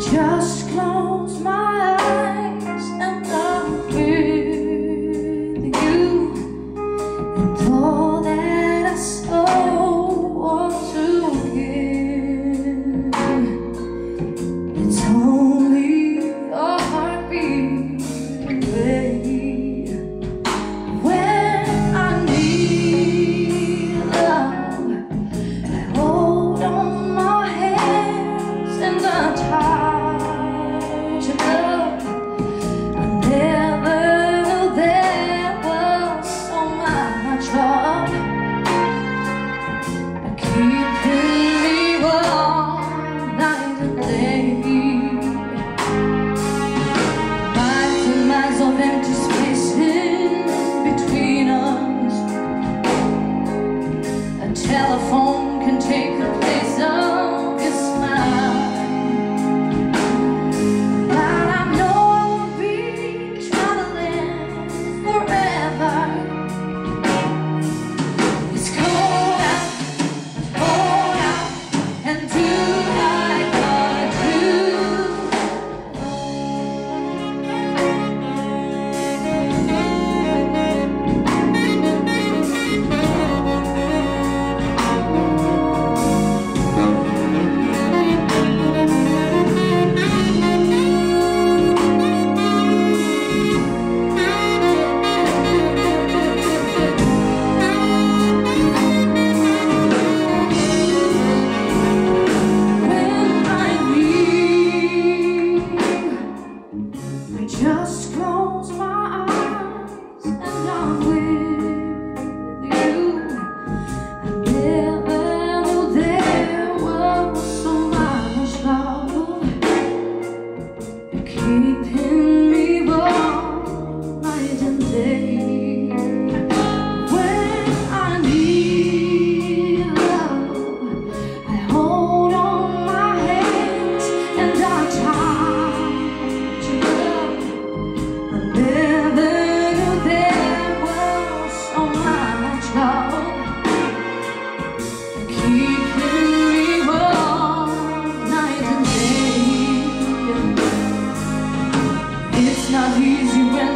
just close my eyes and I'm with you. easy when